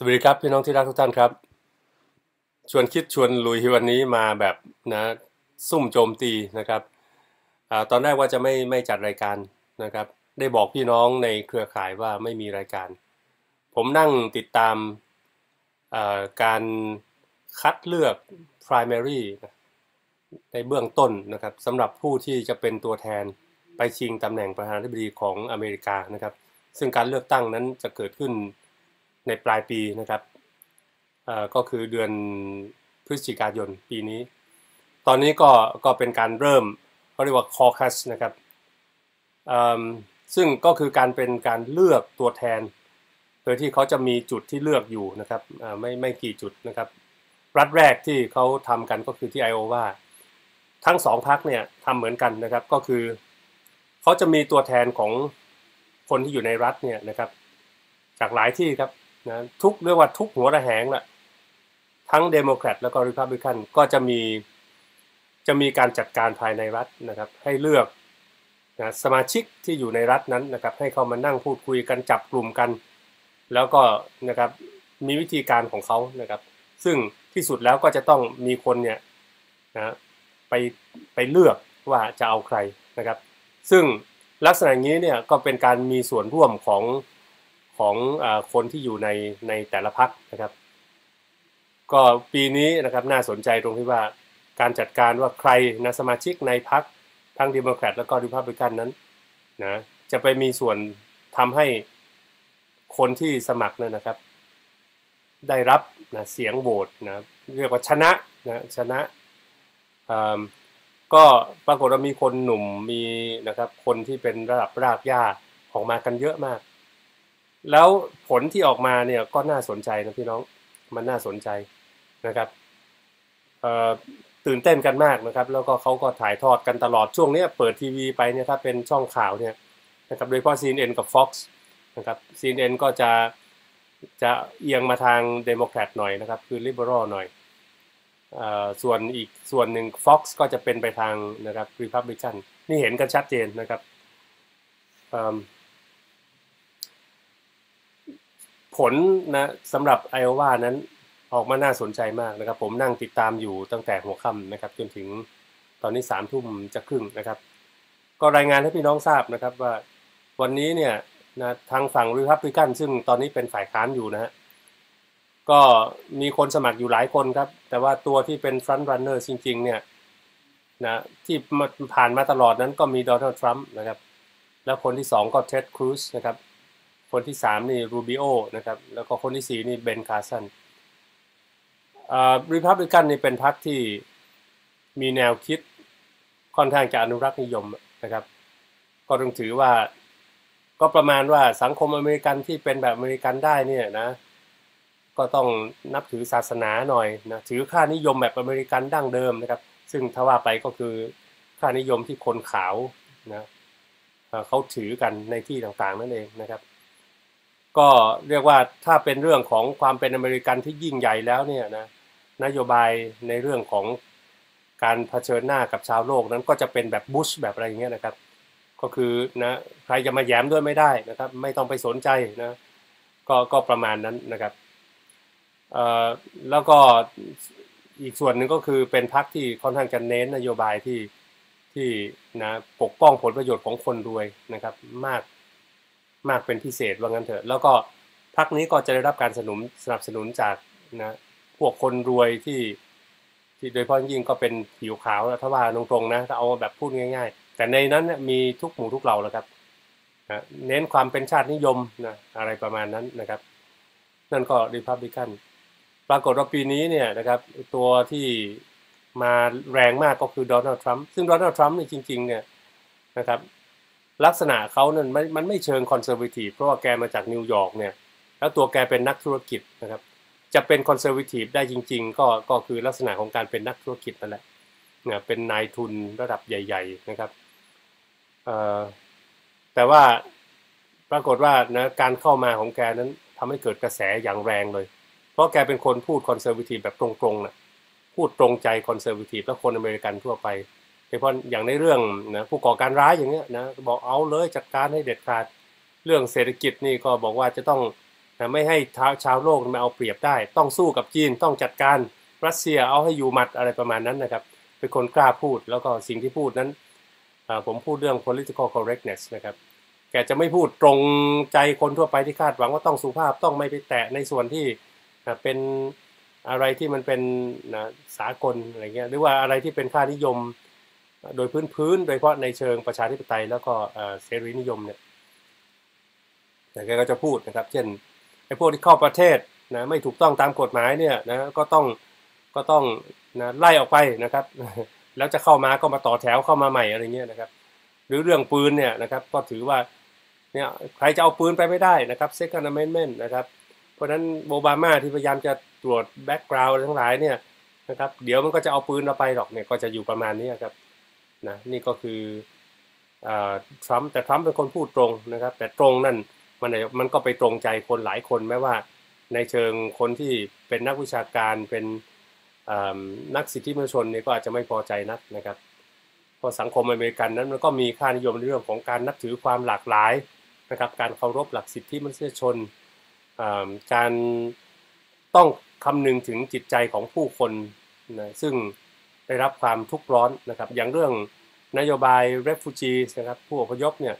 สวัสดีครับพี่น้องที่รักทุกท่านครับ ชวนคิดชวนลุยวันนี้มาแบบนะซุ่มโจมตีนะครับอตอนแรกว่าจะไม่ไม่จัดรายการนะครับ ได้บอกพี่น้องในเครือข่ายว่าไม่มีรายการ ผมนั่งติดตามการคัดเลือก primary ในเบื้องต้นนะครับสำหรับผู้ที่จะเป็นตัวแทนไปชิงตำแหน่งประธานาธิบดีของอเมริกานะครับ ซึ่งการเลือกตั้งนั้นจะเกิดขึ้น ในปลายปีนะครับก็คือเดือนพฤศจิกายนปีนี้ ตอนนี้ก็ก็เป็นการเริ่มเขาเรียกว่าคอคัสนะครับซึ่งก็คือการเป็นการเลือกตัวแทน โดยที่เขาจะมีจุดที่เลือกอยู่นะครับไม่ไม่กี่จุดนะครับ รัฐแรกที่เขาทำกันก็คือที่ไอโอวาทั้งสองพักเนี่ยทำเหมือนกันนะครับก็คือเขาจะมีตัวแทนของคนที่อยู่ในรัฐเนี่ยนะครับ จากหลายที่ครับ นะทุกเรียกว่าทุกหัวระแหงแหละทั้งเดโมแครตแล้วก็ริพับลิกันก็จะมีจะมีการจัดการภายในรัฐนะครับ ให้เลือกนะสมาชิกที่อยู่ในรัฐนั้นนะครับ ให้เขามานั่งพูดคุยกันจับกลุ่มกัน แล้วก็นะครับมีวิธีการของเขานะครับ ซึ่งที่สุดแล้วก็จะต้องมีคนเนี่ยนะไปไปเลือกว่าจะเอาใครนะครับ ซึ่งลักษณะนี้เนี่ยก็เป็นการมีส่วนร่วมของ ของอคนที่อยู่ในในแต่ละพักนะครับ ก็ปีนี้นะครับน่าสนใจตรงที่ว่าการจัดการว่าใครนะสมาชิกในพักทั้งดิโมแครตแล้วก็ริพับลิกันนั้นนะจะไปมีส่วนทำให้คนที่สมัครนั่นนะครับ ได้รับนะเสียงโหวตนะเรียกว่าชนะนะชนะก็ปรากฏว่ามีคนหนุ่มมีนะครับคนที่เป็นระดับรากหญ้าออกมากันเยอะมาก แล้วผลที่ออกมาเนี่ยก็น่าสนใจนะพี่น้องมันน่าสนใจนะครับตื่นเต้นกันมากนะครับ แล้วก็เขาก็ถ่ายทอดกันตลอดช่วงนี้เปิดทีวีไปเนี่ยถ้าเป็นช่องข่าวเนี่ยนะครับโดยเฉพาะ CNN กับ Fox นะครับ CNN ก็จะจะเอียงมาทางเดโมแครตหน่อยนะครับ คือลิเบอรัลหน่อยอส่วนอีกส่วนหนึ่ง Fox ก็จะเป็นไปทางนะครับรีพับลิกันนี่เห็นกันชัดเจนนะครับ ผลนะสำหรับไอโอวานั้นออกมาน่าสนใจมากนะครับ ผมนั่งติดตามอยู่ตั้งแต่หัวค่ำนะครับ จนถึงตอนนี้สามทุ่มจะครึ่งนะครับ ก็รายงานให้พี่น้องทราบนะครับว่าวันนี้เนี่ยนะทางฝั่งริพับลิกันซึ่งตอนนี้เป็นฝ่ายค้านอยู่นะฮะก็มีคนสมัครอยู่หลายคนครับ แต่ว่าตัวที่เป็น frontrunner จริง ๆ เนี่ยนะที่ผ่านมาตลอดนั้นก็มีโดนัลด์ทรัมป์นะครับ แล้วคนที่สองก็เท็ดครูซนะครับ คนที่สามนี่รูบิโอนะครับ แล้วก็คนที่สี่นี่เบนคาร์สันอ่าริพับลิกันนี่เป็นพรรคที่มีแนวคิดค่อนข้างจะอนุรักษ์นิยมนะครับ ก็ต้องถือว่าก็ประมาณว่าสังคมอเมริกันที่เป็นแบบอเมริกันได้เนี่ยนะก็ต้องนับถือศาสนาหน่อยนะถือค่านิยมแบบอเมริกันดั้งเดิมนะครับ ซึ่งถ้าว่าไปก็คือค่านิยมที่คนขาวนะเขาถือกันในที่ต่างๆนั่นเองนะครับ ก็เรียกว่าถ้าเป็นเรื่องของความเป็นอเมริกันที่ยิ่งใหญ่แล้วเนี่ยนะนโยบายในเรื่องของการเผชิญหน้ากับชาวโลกนั้นก็จะเป็นแบบบุชแบบอะไรอย่างเงี้ยนะครับ ก็คือนะใครจะมาแย้มด้วยไม่ได้นะครับ ไม่ต้องไปสนใจนะก็ก็ประมาณนั้นนะครับเอ่อแล้วก็อีกส่วนหนึ่งก็คือเป็นพรรคที่ค่อนข้างจะเน้นนโยบายที่ที่นะปกป้องผลประโยชน์ของคนรวยนะครับ มาก มากเป็นพิเศษว่างั้นเถอะ แล้วก็พักนี้ก็จะได้รับการสนับสนับสนุนจากนะพวกคนรวยที่ที่โดยเฉพาะยิ่งก็เป็นผิวขาวถ้าว่าตรงๆนะถ้าเอาแบบพูดง่าย ๆ แต่ในนั้นมีทุกหมู่ทุกเหล่าแล้วครับนะเน้นความเป็นชาตินิยมนะอะไรประมาณนั้นนะครับ นั่นก็ริพับลิกันปรากฏว่าปีนี้เนี่ยนะครับตัวที่มาแรงมากก็คือโดนัลด์ทรัมป์ซึ่งโดนัลด์ทรัมป์นี่จริงๆเนี่ยนะครับ ลักษณะเขานั้นมันไม่เชิง conservative เพราะว่าแกมาจากนิวยอร์กเนี่ยแล้วตัวแกเป็นนักธุรกิจนะครับ จะเป็น conservative ได้จริง ๆ ก็ก็คือลักษณะของการเป็นนักธุรกิจนั่นแหละเนะเป็นนายทุนระดับใหญ่ ๆนะครับแต่ว่าปรากฏว่านะการเข้ามาของแกนั้นทำให้เกิดกระแสอย่างแรงเลย เพราะแกเป็นคนพูด conservative แบบตรงๆนะพูดตรงใจ conservative แล้วคนอเมริกันทั่วไป โดยเฉพาะอย่างในเรื่องนะผู้ก่อการร้ายอย่างเงี้ยนะบอกเอาเลยจัดการให้เด็ดขาดเรื่องเศรษฐกิจนี่ก็บอกว่าจะต้องนะไม่ให้ชาวโลกมาเอาเปรียบได้ ต้องสู้กับจีนต้องจัดการรัสเซียเอาให้อยู่หมัดอะไรประมาณนั้นนะครับ เป็นคนกล้าพูดแล้วก็สิ่งที่พูดนั้นผมพูดเรื่อง political correctness นะครับแกจะไม่พูดตรงใจคนทั่วไปที่คาดหวังว่าต้องสุภาพต้องไม่ไปแตะในส่วนที่เป็นอะไรที่มันเป็นนะสากลอะไรเงี้ยหรือว่าอะไรที่เป็นค่านิยม โดยพื้นพื้นโดยเฉพาะในเชิงประชาธิปไตยแล้วก็เสรีนิยมเนี่ยแต่แกก็จะพูดนะครับ เช่นไอ้พวกที่เข้าประเทศนะไม่ถูกต้องตามกฎหมายเนี่ยนะก็ต้องก็ต้องนะไล่ออกไปนะครับ แล้วจะเข้ามาก็มาต่อแถวเข้ามาใหม่อะไรเงี้ยนะครับ หรือเรื่องปืนเนี่ยนะครับ ก็ถือว่าเนี่ยใครจะเอาปืนไปไม่ได้นะครับ second amendment นะครับ เพราะฉะนั้นโอบามาที่พยายามจะตรวจแบ็กกราวด์ทั้งหลายเนี่ยนะครับ เดี๋ยวมันก็จะเอาปืนเราไปหรอกเนี่ยก็จะอยู่ประมาณนี้ครับ นะนี่ก็คือทรัมป์แต่ทรัมป์เป็นคนพูดตรงนะครับ แต่ตรงนั่นมันมันก็ไปตรงใจคนหลายคนแม้ว่า ในเชิงคนที่เป็นนักวิชาการเป็นนักสิทธิมนุษยชนเนี่ยก็อาจจะไม่พอใจนักนะครับเพราะสังคมอเมริกันนั้นมันก็มีค่านิยมในเรื่องของการนับถือความหลากหลายนะครับ การเคารพหลักสิทธิมนุษยชนการต้องคำนึงถึงจิตใจของผู้คนนะซึ่ง ได้รับความทุกข์ร้อนนะครับ อย่างเรื่องนโยบาย refugees นะครับผู้อพยพเนี่ย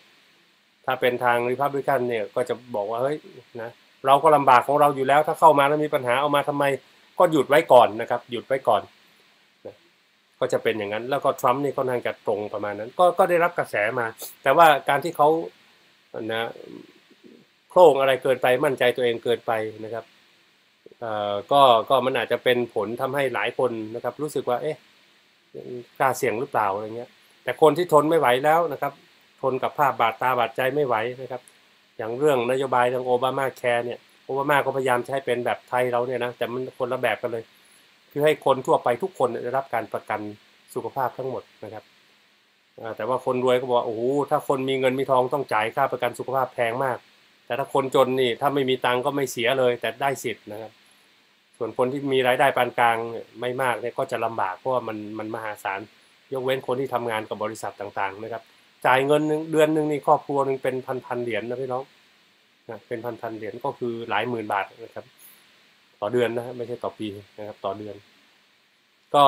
ถ้าเป็นทางริพับลิกันเนี่ยก็จะบอกว่าเฮ้ยนะเราก็ลำบากของเราอยู่แล้วถ้าเข้ามาแล้วมีปัญหาเอามาทำไมก็หยุดไว้ก่อนนะครับ หยุดไว้ก่อนนะก็จะเป็นอย่างนั้น แล้วก็ทรัมป์นี่ก็น่าจะตรงประมาณนั้น ก็ก็ได้รับกระแสมา แต่ว่าการที่เขานะโครงอะไรเกินไปมั่นใจตัวเองเกินไปนะครับเอ่อก็ก็มันอาจจะเป็นผลทำให้หลายคนนะครับ รู้สึกว่าเอ๊ะ กล้าเสี่ยงหรือเปล่าอะไรเงี้ย แต่คนที่ทนไม่ไหวแล้วนะครับ ทนกับภาพบาดตาบาดใจไม่ไหวนะครับ อย่างเรื่องนโยบายทางโอบามาแคร์เนี่ยโอบามาก็พยายามใช้เป็นแบบไทยเราเนี่ยนะแต่มันคนละแบบกันเลย คือให้คนทั่วไปทุกคนได้รับการประกันสุขภาพทั้งหมดนะครับแต่ว่าคนรวยก็บอกโอ้โหถ้าคนมีเงินมีทองต้องจ่ายค่าประกันสุขภาพแพงมาก แต่ถ้าคนจนนี่ถ้าไม่มีตังก็ไม่เสียเลย แต่ได้สิทธิ์นะครับ ส่วนคนที่มีรายได้ปานกลางไม่มากเนี่ยก็จะลำบากเพราะว่ามันมันมหาศาลยกเว้นคนที่ทำงานกับบริษัทต่างๆนะครับ จ่ายเงินเดือนหนึ่งนี่ครอบครัวหนึ่งเป็นพันๆเหรียญนะพี่น้องนะเป็นพันๆเหรียญก็คือหลายหมื่นบาทนะครับ ต่อเดือนนะไม่ใช่ต่อปีนะครับ ต่อเดือน ก็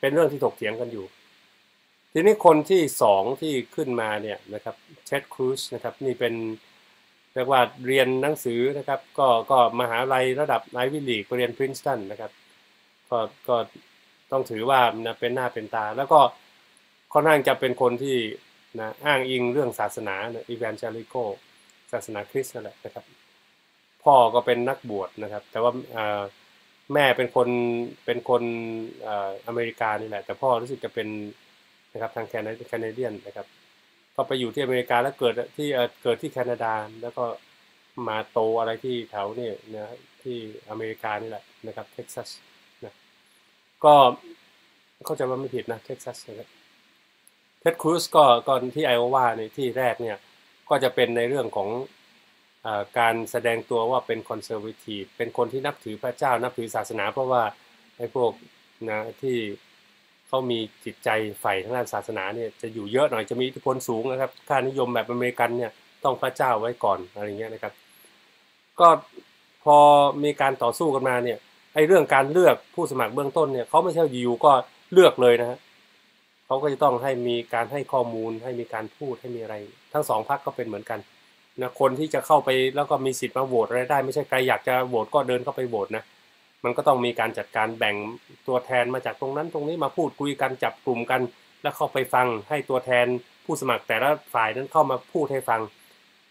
เป็นเรื่องที่ถกเถียงกันอยู่ ทีนี้คนที่สองที่ขึ้นมาเนี่ยนะครับเชดครูซนะครับนี่เป็น เรียกว่าเรียนหนังสือนะครับ ก็ก็มหาลัยระดับไอวิลีกเรียนพรินสตันนะครับก็ก็ต้องถือว่านะเป็นหน้าเป็นตา แล้วก็ค่อนข้างจะเป็นคนที่นะอ้างอิงเรื่องศาสนาอีแวนเจลิโกศาสนาคริสต์นั่นแหละนะครับ พ่อก็เป็นนักบวชนะครับ แต่ว่าแม่เป็นคนเป็นคนอเมริกานี่แหละ แต่พ่อรู้สึกจะเป็นนะครับทางแคนา Canadian นะครับ ก็ไปอยู่ที่อเมริกาแล้วเกิดที่เกิดที่แคนาดาแล้วก็มาโตอะไรที่แถวนี่นะที่อเมริกานี่แหละนะครับเท็กซัสนะก็เข้าใจว่าไม่ผิดนะเท็กซัสนะครับเท็ดครูซก็ก่อนที่ไอโอวาในที่แรกเนี่ยก็จะเป็นในเรื่องของอการแสดงตัวว่าเป็น conservative เป็นคนที่นับถือพระเจ้านับถือศาสนา เพราะว่าไอ้พวกนะที่ เขามีจิตใจใฝ่ทางด้านศาสนาเนี่ยจะอยู่เยอะหน่อยจะมีอิทธิพลสูงนะครับค่านิยมแบบอเมริกันเนี่ยต้องพระเจ้าไว้ก่อนอะไรเงี้ยนะครับ ก็พอมีการต่อสู้กันมาเนี่ยไอ้เรื่องการเลือกผู้สมัครเบื้องต้นเนี่ยเขาไม่ใช่อยู่ก็เลือกเลยนะฮะเขาก็จะต้องให้มีการให้ข้อมูล ให้มีการพูดให้มีอะไร ทั้งสองพรรคก็เป็นเหมือนกันนะคนที่จะเข้าไปแล้วก็มีสิทธิ์มาโหวตอะไรได้ ไม่ใช่ใครอยากจะโหวตก็เดินเข้าไปโหวตนะ มันก็ต้องมีการจัดการแบ่งตัวแทนมาจากตรงนั้นตรงนี้มาพูดคุยกันจับกลุ่มกัน แล้วเข้าไปฟังให้ตัวแทนผู้สมัครแต่ละฝ่ายนั้นเข้ามาพูดให้ฟัง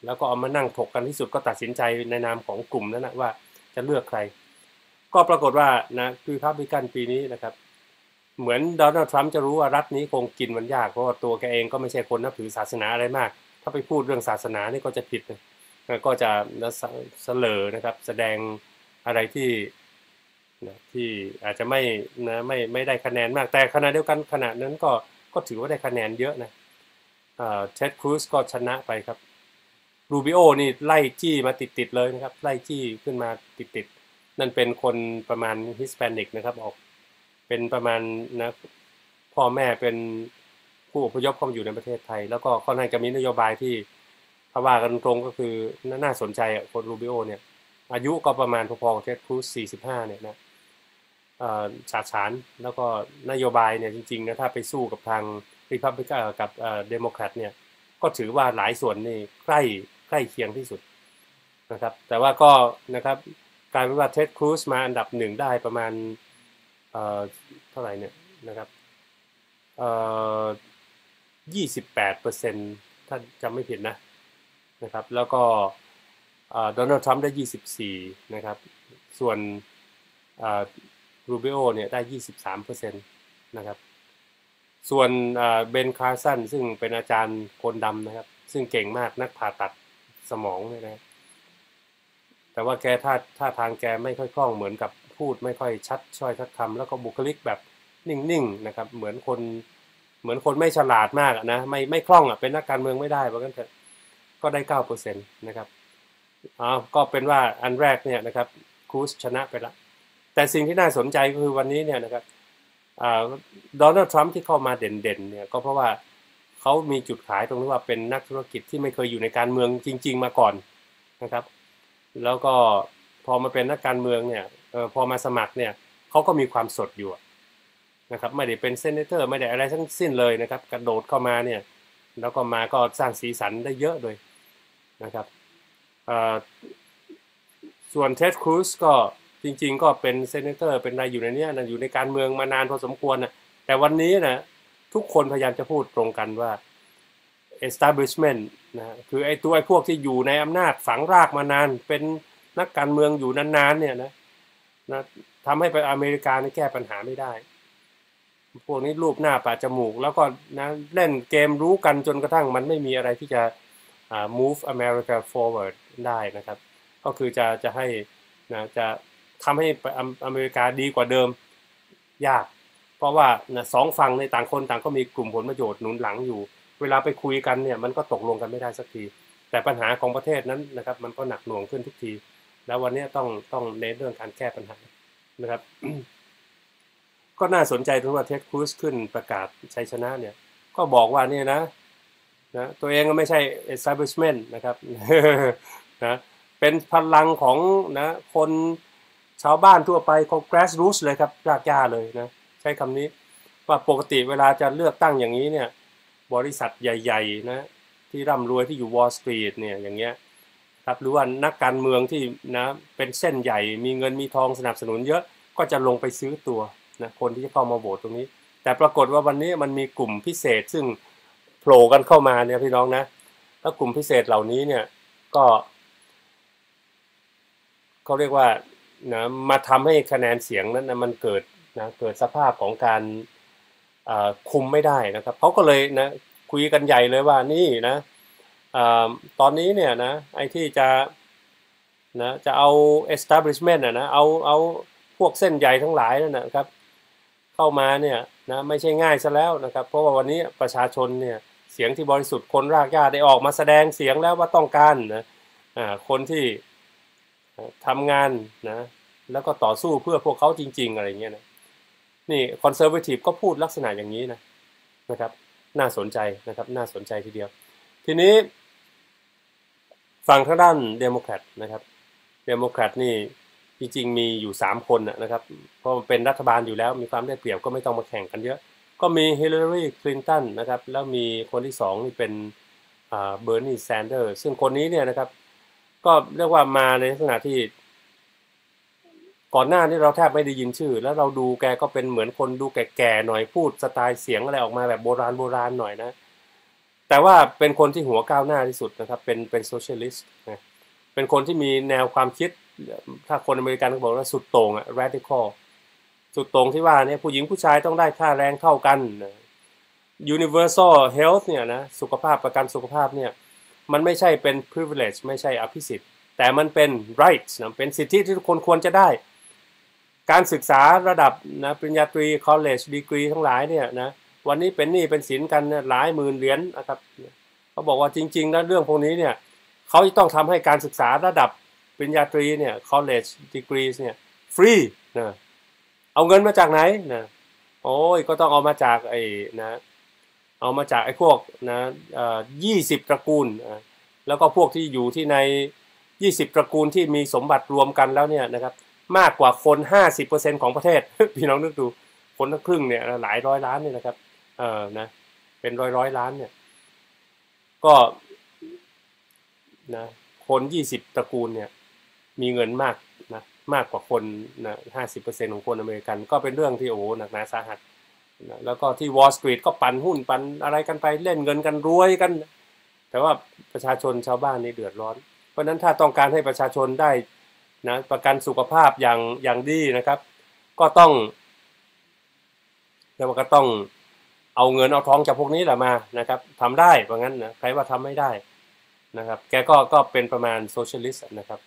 แล้วก็เอามานั่งถกกันที่สุดก็ตัดสินใจในนามของกลุ่มนั้นนะว่าจะเลือกใคร ก็ปรากฏว่านะคือพับลิกันปีนี้นะครับ เหมือนโดนัลด์ทรัมป์จะรู้ว่ารัฐนี้คงกินมันยากเพราะว่าตัวแกเองก็ไม่ใช่คนนับถือศาสนาอะไรมาก ถ้าไปพูดเรื่องศาสนานี่ก็จะผิดนะก็จะเสลอนะครับแสดงอะไรที่ นะที่อาจจะไม่นะไม่ไม่ได้คะแนนมากแต่ขณะเดียวกันขณะนั้นก็ก็ถือว่าได้คะแนนเยอะนะเท็ดครูซก็ชนะไปครับรูบิโอนี่ไล่จี้มาติดๆเลยนะครับ ไล่จี้ขึ้นมาติดๆนั่นเป็นคนประมาณ Hispanic นะครับออกเป็นประมาณนะพ่อแม่เป็นผู้อพยพเข้ามาอยู่ในประเทศไทย แล้วก็ค่อนข้างจะมีนโยบายที่ถ้าว่ากันตรงก็คือน่าสนใจอะคนรูบิโอเนี่ยอายุก็ประมาณพอๆกับเท็ดครูซ45 เนี่ยนะ ฉาดฉานแล้วก็นโยบายเนี่ยจริงๆนะถ้าไปสู้กับทางริพับลิกันกับเดโมแครตเนี่ยก็ถือว่าหลายส่วนนี่ใกล้ใกล้เคียงที่สุดนะครับแต่ว่าก็นะครับกลายเป็นว่าเท็ดครูซมาอันดับหนึ่งได้ประมาณเเท่าไหร่เนี่ยนะครับเออยี่สิบแปดเปอร์เซ็นต์ถ้าจำไม่ผิดนะนะครับแล้วก็โดนัลด์ทรัมป์ได้ยี่สิบสี่นะครับส่วน รูบิโอเนี่ยได้ยี่สิบสามเปอร์เซ็นต์นะครับ ส่วนเบนคาร์สันซึ่งเป็นอาจารย์คนดำนะครับ ซึ่งเก่งมากนักผ่าตัดสมองเนี่ยนะ แต่ว่าแกท่าท่าทางแกไม่ค่อยคล่องเหมือนกับพูดไม่ค่อยชัดถ้อยชัดคำแล้วก็บุคลิกแบบนิ่งๆนะครับ เหมือนคนเหมือนคนไม่ฉลาดมากนะไม่ไม่คล่องอะเป็นนักการเมืองไม่ได้เพราะงั้นก็ได้เก้าเปอร์เซ็นต์นะครับอ๋อก็เป็นว่าอันแรกเนี่ยนะครับครูสชนะไปละ แต่สิ่งที่น่าสนใจก็คือวันนี้เนี่ยนะครับโดนัลด์ทรัมป์ที่เข้ามาเด่นๆเนี่ยก็เพราะว่าเขามีจุดขายตรงที่ว่าเป็นนักธุรกิจที่ไม่เคยอยู่ในการเมืองจริง ๆ มาก่อนนะครับ แล้วก็พอมาเป็นนักการเมืองเนี่ยออพอมาสมัครเนี่ยเขาก็มีความสดอยู่นะครับไม่ได้เป็นเซนเตอร์ ไม่ได้อะไรทั้งสิ้นเลยนะครับ กระโดดเข้ามาเนี่ยแล้วก็มาก็สร้างสีสันได้เยอะเลยนะครับส่วนเท็ดครูซก็ จริง ๆ ก็เป็นเซนเตอร์เป็นอะไรอยู่ในนี้นะอยู่ในการเมืองมานานพอสมควรนะแต่วันนี้นะทุกคนพยายามจะพูดตรงกันว่า establishment นะคือไอ้ตัวไอ้พวกที่อยู่ในอำนาจฝังรากมานาน เป็นนักการเมืองอยู่นานๆเนี่ยนะนะทำให้ไปอเมริกาแก้ปัญหาไม่ได้ พวกนี้รูปหน้าป่าจมูก แล้วก็นะเล่นเกมรู้กันจนกระทั่งมันไม่มีอะไรที่จะ move America forward ได้นะครับ ก็คือจะจะให้นะจะ ทำให้อเมริกาดีกว่าเดิมยาก เพราะว่าสองฝั่งในต่างคนต่างก็มีกลุ่มผลประโยชน์หนุนหลังอยู่ เวลาไปคุยกันเนี่ยมันก็ตกลงกันไม่ได้สักที แต่ปัญหาของประเทศนั้นนะครับ มันก็หนักหน่วงขึ้นทุกที แล้ววันนี้ต้องต้องเน้นเรื่องการแก้ปัญหานะครับ ก็น่าสนใจตรงว่าเท็ดครูซขึ้นประกาศชัยชนะเนี่ย ก็บอกว่านี่นะนะตัวเองก็ไม่ใช่ establishment นะครับนะเป็นพลังของนะคน ชาวบ้านทั่วไปของ grassroots เลยครับรากหญ้าเลยนะใช้คำนี้ว่าปกติเวลาจะเลือกตั้งอย่างนี้เนี่ยบริษัทใหญ่ๆนะที่ร่ำรวยที่อยู่ Wall Street เนี่ยอย่างเงี้ยครับหรือว่านักการเมืองที่นะเป็นเส้นใหญ่ มีเงินมีทองสนับสนุนเยอะก็จะลงไปซื้อตัวนะคนที่จะเข้ามาโหวตตรงนี้ แต่ปรากฏว่าวันนี้มันมีกลุ่มพิเศษซึ่งโผล่กันเข้ามาเนี่ยพี่น้องนะแล้วกลุ่มพิเศษเหล่านี้เนี่ยก็เขาเรียกว่า นะมาทำให้คะแนนเสียงนั้นนะมันเกิดนะเกิดสภาพของการคุมไม่ได้นะครับเขาก็เลยนะคุยกันใหญ่เลยว่านี่นะอตอนนี้เนี่ยนะไอ้ที่จะนะจะเอา establishment นะเอาเอาพวกเส้นใหญ่ทั้งหลายนั่นนะครับ เข้ามาเนี่ยนะไม่ใช่ง่ายซะแล้วนะครับ เพราะว่าวันนี้ประชาชนเนี่ยเสียงที่บริสุทธิ์คนรากหญ้าได้ออกมาแสดงเสียงแล้วว่าต้องการนะคนที่ ทำงานนะแล้วก็ต่อสู้เพื่อพวกเขาจริง ๆ อะไรเงี้ยนะนี่ conservative ก็พูดลักษณะอย่างนี้นะนะครับน่าสนใจนะครับน่าสนใจทีเดียว ทีนี้ฝั่งทางด้านเดโมแครตนะครับเดโมแครตนี่จริงๆมีอยู่สามคนนะครับเพราะเป็นรัฐบาลอยู่แล้วมีความได้เปรียบก็ไม่ต้องมาแข่งกันเยอะ ก็มีฮิลลารีคลินตันนะครับแล้วมีคนที่สองนี่เป็นเบอร์นีแซนเดอร์ซึ่งคนนี้เนี่ยนะครับ ก็เรียกว่ามาในลักษณะที่ ก่อนหน้านี้เราแทบไม่ได้ยินชื่อ แล้วเราดูแกก็เป็นเหมือนคนดูแก่ๆหน่อยพูดสไตล์เสียงอะไรออกมาแบบโบราณโบราณหน่อยนะ แต่ว่าเป็นคนที่หัวก้าวหน้าที่สุดนะครับ เป็นเป็นโซเชียลิสต์นะเป็นคนที่มีแนวความคิด ถ้าคนอเมริกันเขาบอกว่าสุดโต่งอะ radical สุดโต่งที่ว่าเนี่ยผู้หญิงผู้ชายต้องได้ค่าแรงเท่ากัน universal health เนี่ยนะสุขภาพประกันสุขภาพเนี่ย มันไม่ใช่เป็น privilege ไม่ใช่อภิสิทธิ์ แต่มันเป็น rights นะเป็นสิทธิที่ทุกคนควรจะได้ การศึกษาระดับนะปริญญาตรี college degree ทั้งหลายเนี่ยนะวันนี้เป็นหนี้เป็นสินกันหลายหมื่นเหรียญนะครับเขาบอกว่าจริงๆแล้วเรื่องพวกนี้เนี่ยเขาต้องทำให้การศึกษาระดับปริญญาตรีเนี่ย college degrees เนี่ยฟรีนะเอาเงินมาจากไหนนะโอ้ยก็ต้องเอามาจากไอ้นะ เอามาจากไอ้พวกนะยี่สิบตระกูล แล้วก็พวกที่อยู่ที่ใน 20 ตระกูลที่มีสมบัติรวมกันแล้วเนี่ยนะครับมากกว่าคน 50%ของประเทศ พี่น้องนึกดู คนทั้งครึ่งเนี่ยหลายร้อยล้านเนี่ยนะครับเออนะเป็นร้อยร้อยล้านเนี่ย ก็นะคนยี่สิบตระกูลเนี่ยมีเงินมากนะมากกว่าคนนะห้าสิบเปอร์เซ็นของคนอเมริกัน ก็เป็นเรื่องที่โอ้หนักหนาสาหัส แล้วก็ที่วอลสตรีทก็ปันหุ้นปันอะไรกันไปเล่นเงินกันรวยกัน แต่ว่าประชาชนชาวบ้านนี่เดือดร้อน เพราะฉะนั้นถ้าต้องการให้ประชาชนได้นะประกันสุขภาพอย่างอย่างดีนะครับ ก็ต้องเรียกว่าก็ต้องเอาเงินเอาทองจากพวกนี้แหละมานะครับทำได้เพราะงั้นนะใครว่าทำไม่ได้นะครับ แกก็ก็เป็นประมาณ socialist นะครับ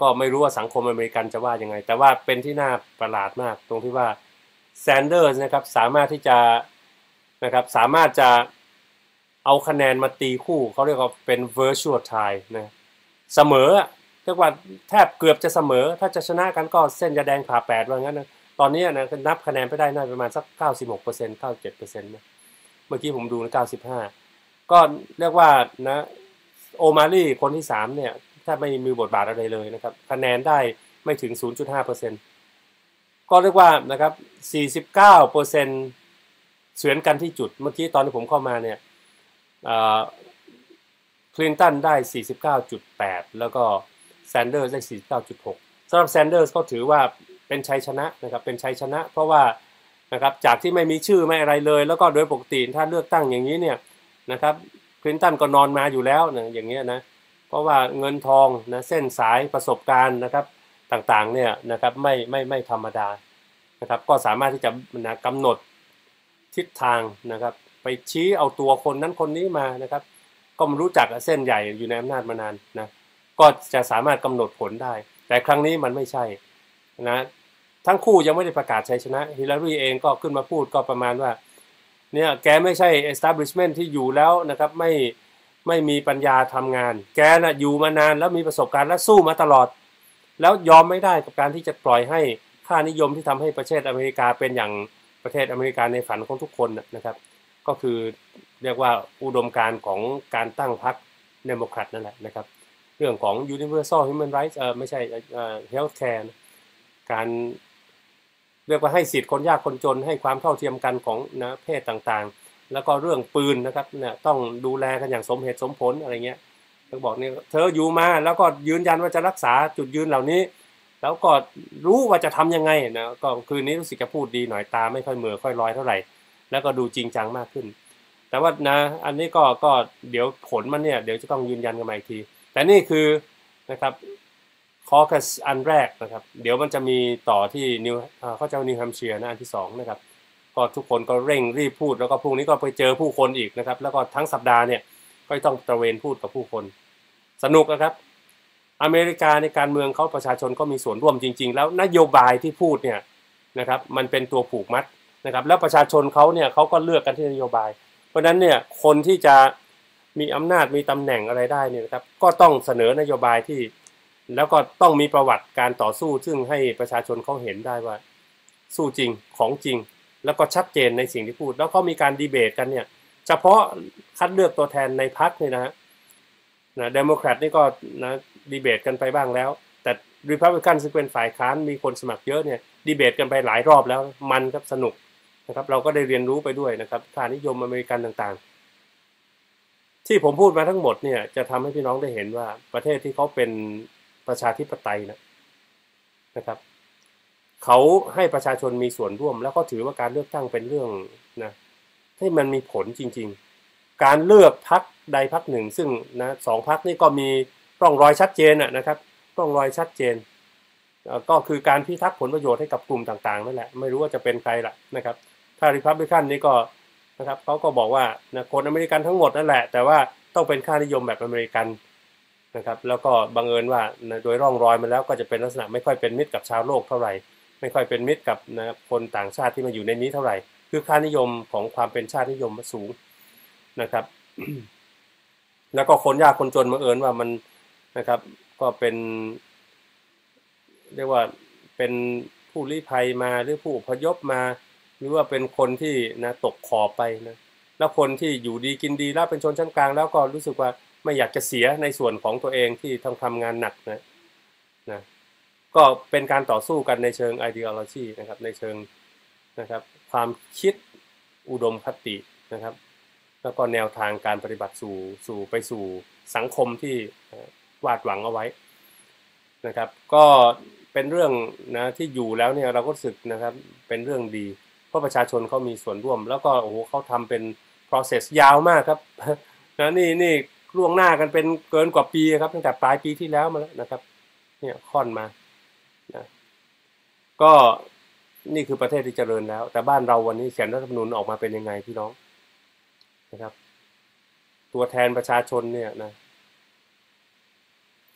ก็ไม่รู้ว่าสังคมอเมริกันจะว่ายังไง แต่ว่าเป็นที่น่าประหลาดมากตรงที่ว่า แซนเดอร์สนะครับสามารถที่จะนะครับสามารถจะเอาคะแนนมาตีคู่เขาเรียกว่าเป็น virtual tie นะเสมอเรียกว่าแทบเกือบจะเสมอ ถ้าจะชนะกันก็เส้นจะแดงผ่าแปดว่างั้นนะตอนนี้นะนับคะแนนไปได้น่าประมาณสัก 96% 97%นะเมื่อกี้ผมดูนะ95 ก็เรียกว่านะโอมาลี่คนที่ 3 เนี่ย ถ้าไม่มีบทบาทอะไรเลยนะครับ คะแนนได้ไม่ถึง 0.5% ก็เรียกว่านะครับ 49%เฉือนกันที่จุด เมื่อกี้ตอนที่ผมเข้ามาเนี่ยคลินตันได้ 49.8 แล้วก็แซนเดอร์สได้ 49.6สำหรับแซนเดอร์สก็ถือว่าเป็นชัยชนะนะครับ เป็นชัยชนะ เพราะว่านะครับจากที่ไม่มีชื่อไม่อะไรเลย แล้วก็โดยปกติถ้าเลือกตั้งอย่างนี้เนี่ยนะครับคลินตันก็นอนมาอยู่แล้วนะอย่างเงี้ยนะเพราะว่าเงินทองนะเส้นสายประสบการณ์นะครับ ต่างๆเนี่ยนะครับไม่ไม่ไม่ธรรมดานะครับ ก็สามารถที่จะนะกำหนดทิศทางนะครับ ไปชี้เอาตัวคนนั้นคนนี้มานะครับ ก็รู้จักเส้นใหญ่อยู่ในอำนาจมานานนะก็จะสามารถกำหนดผลได้ แต่ครั้งนี้มันไม่ใช่นะทั้งคู่ยังไม่ได้ประกาศชัยชนะฮิลลารีเองก็ขึ้นมาพูดก็ประมาณว่าเนี่ยแกไม่ใช่ establishment ที่อยู่แล้วนะครับไม่ไม่มีปัญญาทำงาน แกน่ะอยู่มานานแล้วมีประสบการณ์และสู้มาตลอด แล้วยอมไม่ได้กับการที่จะปล่อยให้ค่านิยมที่ทำให้ประเทศอเมริกาเป็นอย่างประเทศอเมริกาในฝันของทุกคนนะครับ ก็คือเรียกว่าอุดมการณ์ของการตั้งพรรคเดโมแครตนั่นแหละนะครับ เรื่องของ universal human rights เออไม่ใช่เอ่อ health care การเรียกว่าให้สิทธิ์คนยากคนจนให้ความเท่าเทียมกันของนะเพศต่างๆ แล้วก็เรื่องปืนนะครับเนี่ยต้องดูแลกันอย่างสมเหตุสมผลอะไรเงี้ย ต้อบอกเนี่ยเธออยู่มาแล้วก็ยืนยันว่าจะรักษาจุดยืนเหล่านี้ แล้วก็รู้ว่าจะทํำยังไงนะก็คืนนี้รู้สึกจะพูดดีหน่อยตาไม่ค่อยเมือค่อยลอยเท่าไหร่ แล้วก็ดูจริงจังมากขึ้น แต่ว่านะ อันนี้ก็ก็เดี๋ยวผลมันเนี่ยเดี๋ยวจะต้องยืนยันกันมาอีกที แต่นี่คือนะครับคอคัสอันแรกนะครับ เดี๋ยวมันจะมีต่อที่นิวเขาจะนิวแฮมเชียร์นะอันที่2นะครับก็ทุกคนก็เร่งรีบพูดแล้วก็พรุ่งนี้ก็ไปเจอผู้คนอีกนะครับ แล้วก็ทั้งสัปดาห์เนี่ยก็ต้องตระเวนพูดกับผู้คน สนุกนะครับ อเมริกาในการเมืองเขาประชาชนก็มีส่วนร่วมจริง ๆ แล้วนโยบายที่พูดเนี่ยนะครับมันเป็นตัวผูกมัดนะครับแล้วประชาชนเขาเนี่ยเขาก็เลือกกันที่นโยบาย เพราะฉะนั้นเนี่ยคนที่จะมีอำนาจมีตำแหน่งอะไรได้เนี่ยนะครับก็ต้องเสนอนโยบายที่ แล้วก็ต้องมีประวัติการต่อสู้ ซึ่งให้ประชาชนเขาเห็นได้ว่า สู้จริงของจริง แล้วก็ชัดเจนในสิ่งที่พูด แล้วก็มีการดีเบตกันเนี่ยเฉพาะคัดเลือกตัวแทนในพรรคนี่นะฮะ นะเดโมแครตนี่ก็นะดีเบตกันไปบ้างแล้ว แต่ริพับลิกันซึ่งเป็นฝ่ายค้านมีคนสมัครเยอะเนี่ยดีเบตกันไปหลายรอบแล้วมันครับสนุกนะครับเราก็ได้เรียนรู้ไปด้วยนะครับค่านิยมอเมริกันต่างๆ ที่ผมพูดมาทั้งหมดเนี่ยจะทำให้พี่น้องได้เห็นว่าประเทศที่เขาเป็นประชาธิปไตยนะนะครับเขาให้ประชาชนมีส่วนร่วม แล้วก็ถือว่าการเลือกตั้งเป็นเรื่องนะที่มันมีผลจริง ๆ การเลือกพักใดพักหนึ่ง ซึ่งนะสองพักนี่ก็มีร่องรอยชัดเจนนะครับร่องรอยชัดเจน ก็คือการพิทักษ์ผลประโยชน์ให้กับกลุ่มต่างๆนั่นแหละไม่รู้ว่าจะเป็นใครละนะครับถ้าริพับลิกันนี่ก็นะครับเขาก็บอกว่านะคนอเมริกันทั้งหมดนั่นแหละ แต่ว่าต้องเป็นค่านิยมแบบอเมริกันนะครับแล้วก็บังเอิญว่าโดยร่องรอยมาแล้วก็จะเป็นลักษณะไม่ค่อยเป็นมิตรกับชาวโลกเท่าไหร่ ไม่ค่อยเป็นมิตรกับนะคนต่างชาติที่มาอยู่ในนี้เท่าไหร่ คือค่านิยมของความเป็นชาตินิยมสูง นะครับ แล้วก็คนยากคนจนบังเอิญว่ามันนะครับ ก็เป็นเรียกว่าเป็นผู้ลี้ภัยมาหรือผู้อพยพมา หรือว่าเป็นคนที่นะตกขอบไปนะแล้วคนที่อยู่ดีกินดีแล้วเป็นชนชั้นกลาง แล้วก็รู้สึกว่าไม่อยากจะเสียในส่วนของตัวเองที่ต้องทำงานหนักนะนะก็เป็นการต่อสู้กันในเชิง ideology นะครับในเชิงนะครับ ความคิดอุดมคตินะครับ แล้วก็แนวทางการปฏิบัติสู่สู่ไปสู่สังคมที่วาดหวังเอาไว้นะครับ ก็เป็นเรื่องนะที่อยู่แล้วเนี่ยเราก็รู้สึกนะครับเป็นเรื่องดี เพราะประชาชนเขามีส่วนร่วม แล้วก็โอ้โหเขาทำเป็น process ยาวมากครับนะนี่นี่ล่วงหน้ากันเป็นเกินกว่าปีครับตั้งแต่ปลายปีที่แล้วมาแล้วนะครับ เนี่ยค่อนมานะก็นี่คือประเทศที่เจริญแล้ว แต่บ้านเราวันนี้เขียนรัฐธรรมนูญออกมาเป็นยังไงพี่น้อง นะครับ ตัวแทนประชาชนเนี่ยนะ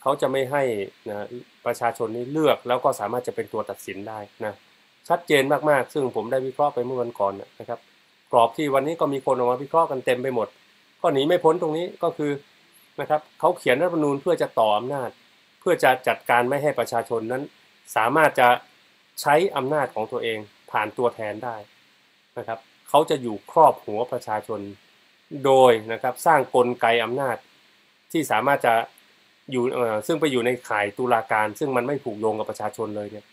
เขาจะไม่ให้นะประชาชนนี้เลือกแล้วก็สามารถจะเป็นตัวตัดสินได้นะชัดเจนมากๆ ซึ่งผมได้วิเคราะห์ไปเมื่อวันก่อนนะครับกรอบที่วันนี้ก็มีคนออกมาวิเคราะห์กันเต็มไปหมด ก็หนีไม่พ้นตรงนี้ก็คือนะครับเขาเขียนรัฐธรรมนูญเพื่อจะต่ออำนาจ เพื่อจะจัดการไม่ให้ประชาชนนั้น สามารถจะใช้อำนาจของตัวเองผ่านตัวแทนได้นะครับเขาจะอยู่ครอบหัวประชาชน โดยนะครับสร้างกลไกอำนาจที่สามารถจะอยู่ซึ่งไปอยู่ในข่ายตุลาการ ซึ่งมันไม่ผูกโยงกับประชาชนเลยเนี่ย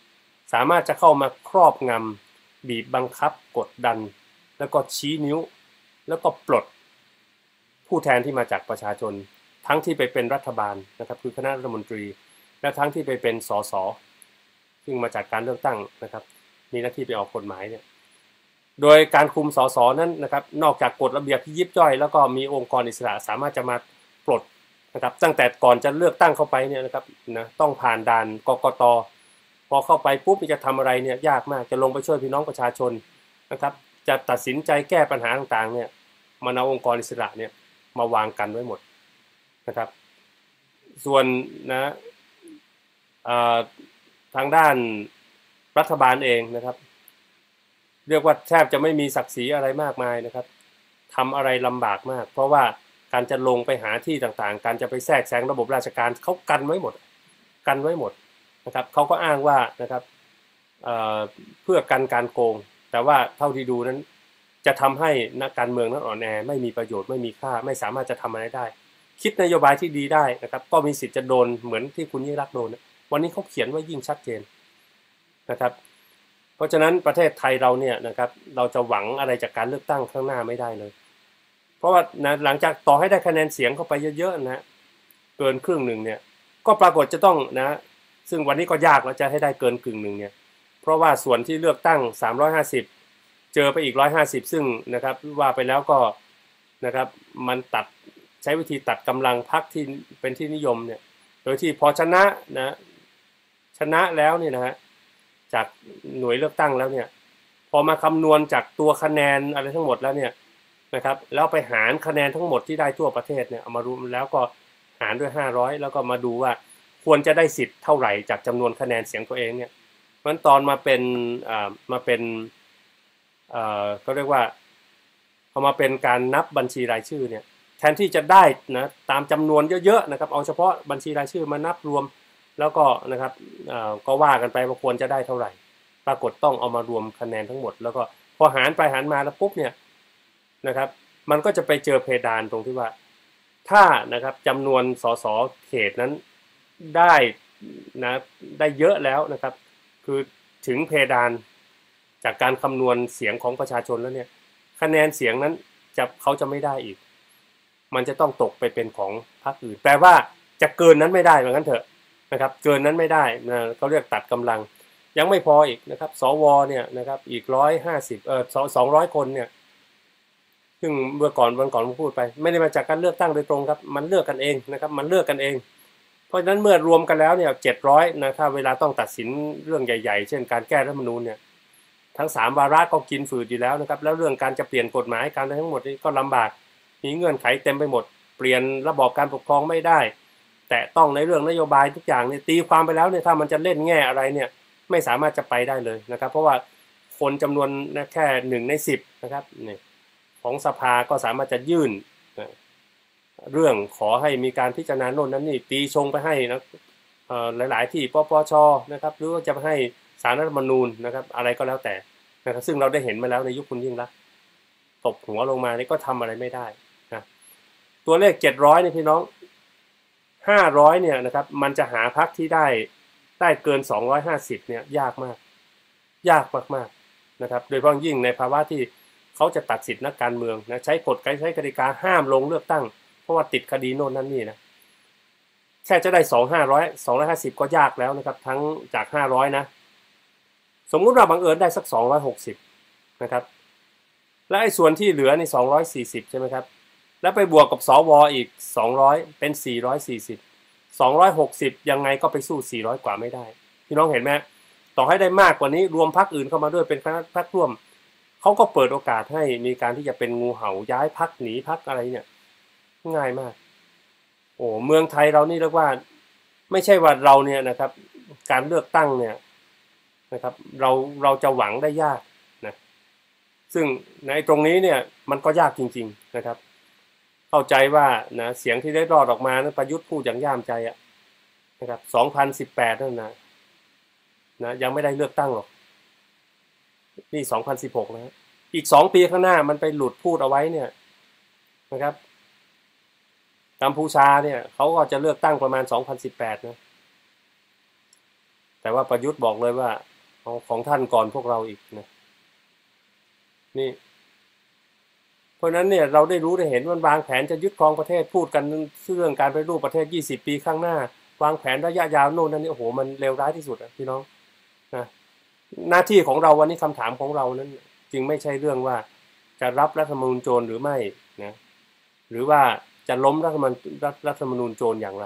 สามารถจะเข้ามาครอบงำบีบบังคับกดดัน แล้วก็ชี้นิ้ว แล้วก็ปลด ผู้แทนที่มาจากประชาชน ทั้งที่ไปเป็นรัฐบาลนะครับคือคณะรัฐมนตรี และทั้งที่ไปเป็นสสซึ่งมาจากการเลือกตั้งนะครับ มีหน้าที่ไปออกกฎหมายเนี่ย โดยการคุมสสนั้นนะครับนอกจากกฎระเบียบที่ยิบย่อย แล้วก็มีองค์กรอิสระสามารถจะมาปลดนะครับตั้งแต่ก่อนจะเลือกตั้งเข้าไปเนี่ยนะครับนะต้องผ่านด่านกกตพอเข้าไปปุ๊บจะทำอะไรเนี่ยยากมากจะลงไปช่วยพี่น้องประชาชนนะครับจะตัดสินใจแก้ปัญหาต่างๆเนี่ยมันเอาองค์กรอิสระเนี่ยมาวางกันไว้หมดนะครับ ส่วนนะทางด้านรัฐบาลเองนะครับ เรียกว่าแทบจะไม่มีศักดิ์ศรีอะไรมากมายนะครับทำอะไรลำบากมาก เพราะว่าการจะลงไปหาที่ต่างๆ การจะไปแทรกแซงระบบราชการเขากันไว้หมด กันไว้หมดนะครับเขาก็อ้างว่านะครับเเพื่อกันการโกง แต่ว่าเท่าที่ดูนั้น จะทำให้นักการเมืองนั้นอ่อนแอไม่มีประโยชน์ไม่มีค่า ไม่สามารถจะทำอะไรได้ คิดนโยบายที่ดีได้นะครับ ก็มีสิทธิ์จะโดนเหมือนที่คุณยิ่งรักโดนวันนี้เขาเขียนไว้ยิ่งชัดเจนนะครับ เพราะฉะนั้นประเทศไทยเราเนี่ยนะครับเราจะหวังอะไรจากการเลือกตั้งข้างหน้าไม่ได้เลย เพราะว่านะหลังจากต่อให้ได้คะแนนเสียงเข้าไปเยอะๆนะเกินครึ่งหนึ่งเนี่ยก็ปรากฏจะต้องนะ ซึ่งวันนี้ก็ยากแล้วจะให้ได้เกินครึ่งหนึ่งเนี่ยเพราะว่าส่วนที่เลือกตั้ง 350 เจอไปอีก 150 ซึ่งนะครับว่าไปแล้วก็นะครับมันตัดใช้วิธีตัดกำลังพักที่เป็นที่นิยมเนี่ยโดยที่พอชนะนะชนะแล้วเนี่ยนะฮะ จากหน่วยเลือกตั้งแล้วเนี่ยพอมาคำนวณจากตัวคะแนนอะไรทั้งหมดแล้วเนี่ยนะครับแล้วไปหารคะแนนทั้งหมดที่ได้ทั่วประเทศเนี่ยเอามารวมแล้วก็หารด้วย 500 แล้วก็มาดูว่าควรจะได้สิทธิ์เท่าไหร่จากจำนวนคะแนนเสียงตัวเองเนี่ยมันตอนมาเป็นอ่ามาเป็นเอ่อก็เรียกว่าพอมาเป็นการนับบัญชีรายชื่อเนี่ยแทนที่จะได้นะตามจำนวนเยอะๆนะครับเอาเฉพาะบัญชีรายชื่อมานับรวม แล้วก็นะครับก็ว่ากันไปว่าควรจะได้เท่าไหร่ ปรากฏต้องเอามารวมคะแนนทั้งหมด แล้วก็พอหารไปหารมาแล้วปุ๊บเนี่ยนะครับ มันก็จะไปเจอเพดานตรงที่ว่า ถ้านะครับจำนวนสสเขตนั้นได้นะได้เยอะแล้วนะครับ คือถึงเพดานจากการคำนวณเสียงของประชาชนแล้วเนี่ยคะแนนเสียงนั้นจะเขาจะไม่ได้อีก มันจะต้องตกไปเป็นของพรรคอื่นแปลว่าจะเกินนั้นไม่ได้เหมือนกันเถอะ นะครับเกินนั้นไม่ได้นะเขาเรียกตัดกำลัง ยังไม่พออีกนะครับ สวเนี่ยนะครับอีกร้อยห้าสิบเออสองร้อยคนเนี่ยซึ่งเมื่อก่อนวันก่อนผมพูดไป ไม่ได้มาจากการเลือกตั้งโดยตรงครับ มันเลือกกันเองนะครับ มันเลือกกันเอง เพราะฉะนั้นเมื่อรวมกันแล้วเนี่ยเจ็ดร้อยนะถ้าเวลาต้องตัดสินเรื่องใหญ่ๆ เช่นการแก้รัฐธรรมนูญเนี่ยทั้งสามวาระก็กินฝืดอยู่แล้วนะครับ แล้วเรื่องการจะเปลี่ยนกฎหมายการทั้งหมดนี้ก็ลำบากมีเงื่อนไขเต็มไปหมด เปลี่ยนระบอบการปกครองไม่ได้ แต่ต้องในเรื่องนโยบายทุกอย่างเนี่ยตีความไปแล้วเนี่ยถ้ามันจะเล่นแง่อะไรเนี่ยไม่สามารถจะไปได้เลยนะครับ เพราะว่าคนจำนวนแค่หนึ่งในสิบนะครับเนี่ยของสภาก็สามารถจะยื่นเรื่องขอให้มีการพิจารณาโน่นนั้นนี่ตีชงไปให้นะหลาย ๆ ที่ปปชนะครับ หรือว่าจะให้สารรัฐมนูญนะครับ อะไรก็แล้วแต่นะครับ ซึ่งเราได้เห็นมาแล้วในยุคคุณยิ่งรักตบหัวลงมานี่ก็ทำอะไรไม่ได้นะตัวเลขเจ็ดร้อยนี่พี่น้อง ห้าร้อยเนี่ยนะครับมันจะหาพักที่ได้ได้เกินสองร้อยห้าสิบเนี่ยยากมาก ยากมากๆนะครับ โดยเฉพาะยิ่งในภาวะที่เขาจะตัดสิทธินักการเมืองนะใช้กฎใช้กติกาห้ามลงเลือกตั้ง เพราะว่าติดคดีโน่นนั่นนี่นะแค่จะได้สองห้าร้อยสองร้อยห้าสิบก็ยากแล้วนะครับ ทั้งจากห้าร้อยนะ สมมุติว่าบังเอิญได้สักสองร้อยหกสิบนะครับ และไอ้ส่วนที่เหลือในสองร้อยสี่สิบใช่ไหมครับ แล้วไปบวกกับสวอีกสองร้อยเป็นสี่ร้อยสี่สิบสองร้อยหกสิบยังไงก็ไปสู้สี่ร้อยกว่าไม่ได้ พี่น้องเห็นไหมต่อให้ได้มากกว่านี้รวมพักอื่นเข้ามาด้วยเป็นคณะพักร่วมเขาก็เปิดโอกาสให้มีการที่จะเป็นงูเห่าย้ายพักหนีพักอะไรเนี่ยง่ายมาก โอ้เมืองไทยเรานี่เรียกว่า ไม่ใช่ว่าเราเนี่ยนะครับ การเลือกตั้งเนี่ยนะครับ เราเราจะหวังได้ยากนะซึ่งในตรงนี้เนี่ยมันก็ยากจริง ๆนะครับ เข้าใจว่านะเสียงที่ได้รอดออกมานะประยุทธ์พูดอย่างย่ามใจอะนะครับสองพันสิบแปดนั่นนะนะยังไม่ได้เลือกตั้งหรอก นี่สองพันสิบหกนะอีกสองปีข้างหน้ามันไปหลุดพูดเอาไว้เนี่ยนะครับกัมพูชาเนี่ยเขาก็จะเลือกตั้งประมาณสองพันะ แต่ว่าประยุทธ์บอกเลยว่าของท่านก่อนพวกเราอีกนะ นี่ ราะนั้นเนี่ยเราได้รู้ได้เห็นมันวางแผนจะยึดครองประเทศพูดกันเรื่องการไปรูปประเทศยี่สิบปีข้างหน้า วางแผนระยะยาวโน่นนั่นนี่โอ้โหมันเลวร้ายที่สุดอะพี่น้องนะหน้าที่ของเราวันนี้คำถามของเรานั้น จึงไม่ใช่เรื่องว่าจะรับรัฐธรรมนูญโจรหรือไม่นะหรือว่าจะล้มรัฐธรรมนรัฐธรรมนูญโจรอย่างไร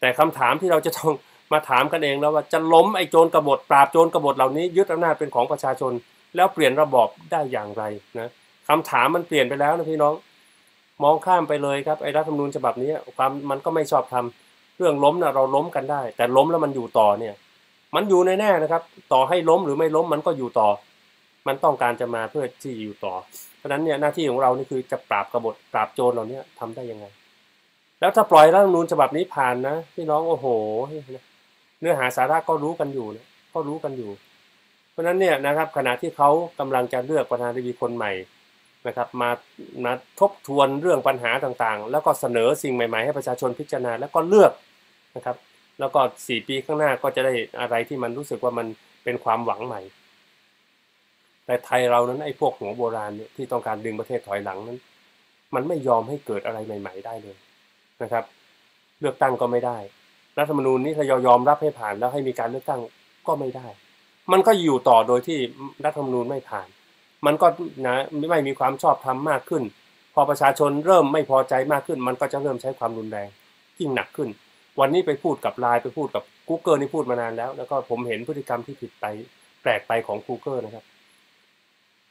แต่คำถามที่เราจะต้องมาถามกันเองแล้วว่าจะล้มไอ้โจรกบฏปราบโจรกบฏเหล่านี้ยึดอำนาจเป็นของประชาชน แล้วเปลี่ยนระบอบได้อย่างไรนะ คำถามมันเปลี่ยนไปแล้วนะพี่น้อง มองข้ามไปเลยครับไอ้รัฐธรรมนูญฉบับนี้ความมันก็ไม่ชอบทำเรื่องล้มนะเราล้มกันได้ แต่ล้มแล้วมันอยู่ต่อเนี่ย มันอยู่ในแน่นะครับ ต่อให้ล้มหรือไม่ล้มมันก็อยู่ต่อ มันต้องการจะมาเพื่อที่อยู่ต่อ เพราะฉะนั้นเนี่ยหน้าที่ของเรานี่คือจะปราบกบฏปราบโจรเหล่านี้ทำได้ยังไง แล้วถ้าปล่อยรัฐธรรมนูญฉบับนี้ผ่านนะพี่น้องโอ้โห เนื้อหาสาระก็รู้กันอยู่นะก็รู้กันอยู่ เพราะฉะนั้นเนี่ยนะครับ ขณะที่เขากำลังจะเลือกประธานาธิบดีคนใหม่ นะครับมามาทบทวนเรื่องปัญหาต่างๆ แล้วก็เสนอสิ่งใหม่ๆ ให้ประชาชนพิจารณาแล้วก็เลือกนะครับ แล้วก็สี่ปีข้างหน้าก็จะได้อะไรที่มันรู้สึกว่ามันเป็นความหวังใหม่ แต่ไทยเรานั้นไอ้พวกหัวโบราณเนี่ยที่ต้องการดึงประเทศถอยหลังนั้น มันไม่ยอมให้เกิดอะไรใหม่ ๆ ได้เลยนะครับ เลือกตั้งก็ไม่ได้รัฐธรรมนูญนี้ถ้ายอมรับให้ผ่านแล้วให้มีการเลือกตั้งก็ไม่ได้ มันก็อยู่ต่อโดยที่รัฐธรรมนูญไม่ผ่าน มันก็นะไม่มีความชอบธรรมมากขึ้น พอประชาชนเริ่มไม่พอใจมากขึ้น มันก็จะเริ่มใช้ความรุนแรงยิ่งหนักขึ้น วันนี้ไปพูดกับไลน์ไปพูดกับ Google นี่พูดมานานแล้ว แล้วก็ผมเห็นพฤติกรรมที่ผิดไปแปลกไปของ Google นะครับ